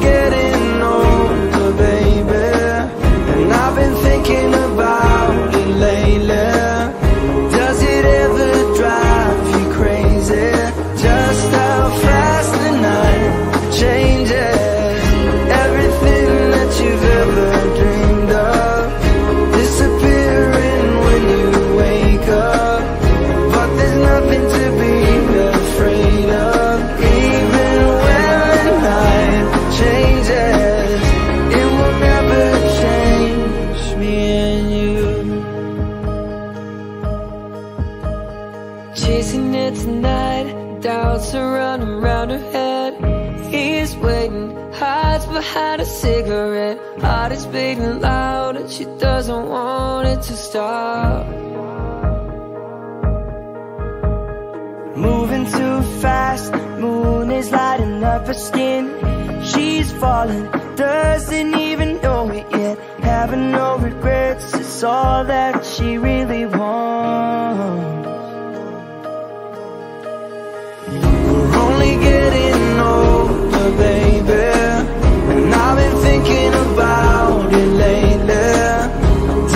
We're only her skin. She's falling, doesn't even know it yet. Having no regrets, it's all that she really wants. We're only getting older, baby. And I've been thinking about it lately.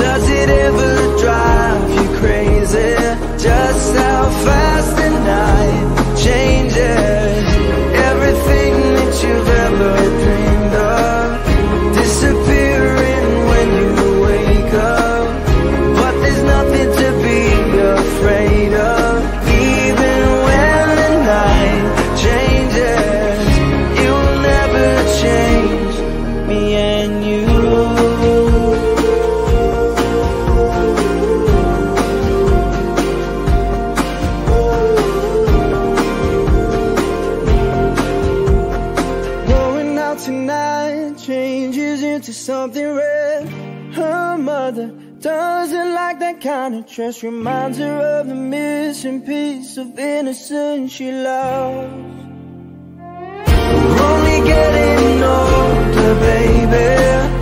Does it ever drive you crazy? Just how fast the night changes. Her mother doesn't like that kind of dress. Reminds her of the missing piece of innocence she lost. We're only getting older, baby.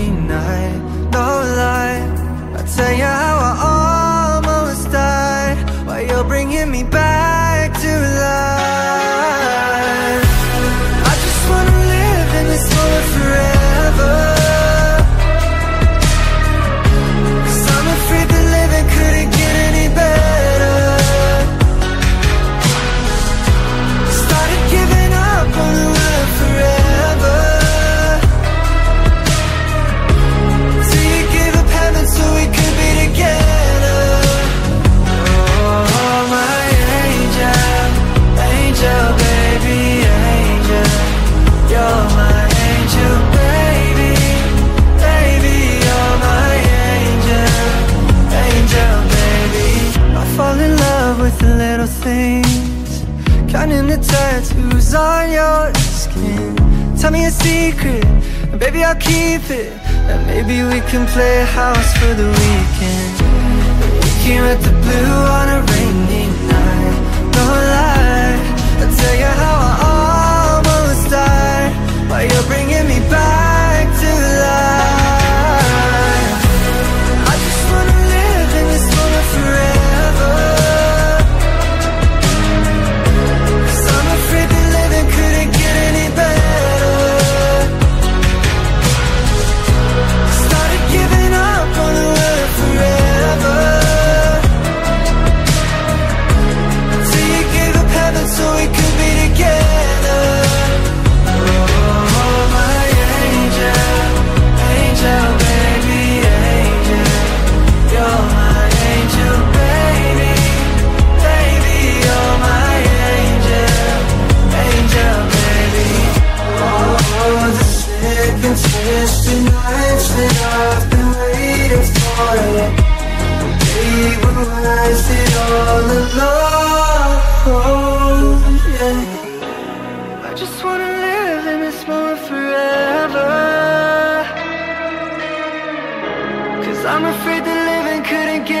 night, no lie. I'll tell you secret, baby I'll keep it. And maybe we can play house for the weekend. Looking at the blue on a rainy night. No lie, I'm afraid that living couldn't get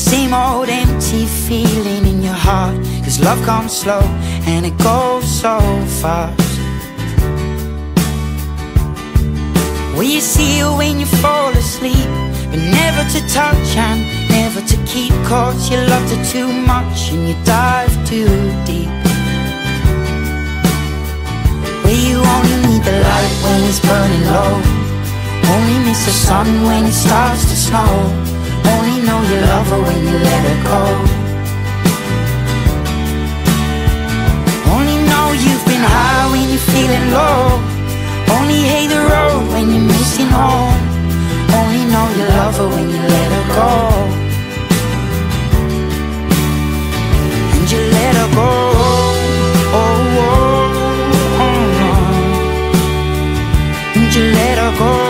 Same old empty feeling in your heart. Cause love comes slow and it goes so fast. Will you see her when you fall asleep But never to touch and never to keep. Cause you loved her too much and you dive too deep. Where you only need the light when it's burning low. Only miss the sun when it starts to snow only know you love her when you let her go. Only know you've been high when you're feeling low. Only hate the road when you're missing home. Only know you love her when you let her go. And you let her go. Oh, oh, oh, oh. And you let her go.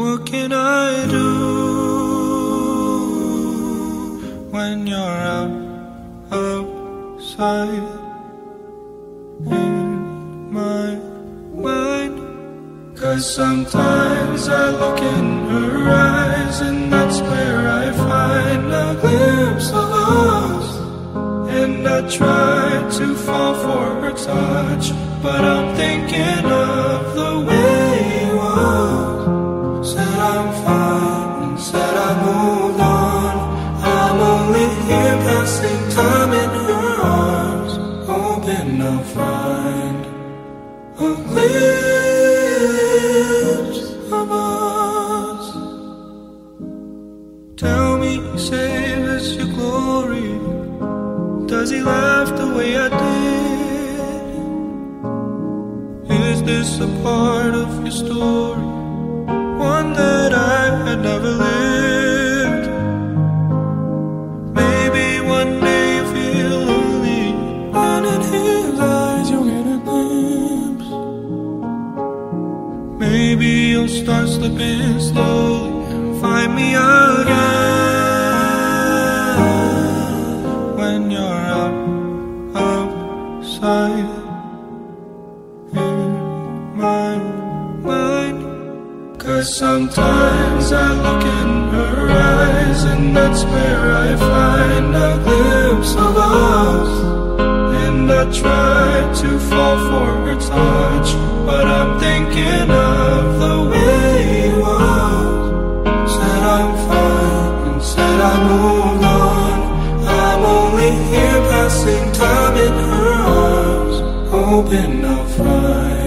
What can I do when you're out outside in my mind? Cause sometimes I look in her eyes and that's where I find a glimpse of us. And I try to fall for her touch, but I'm thinking of the way your story? one that I had never lived. Maybe one day you feel lonely, and in his eyes you'll get a glimpse. Maybe you'll start slipping slowly and find me again sometimes I look in her eyes and that's where I find a glimpse of us. And I try to fall for her touch But I'm thinking of the way you was. Said I'm fine and said I moved on. I'm only here passing time in her arms Hoping I'll find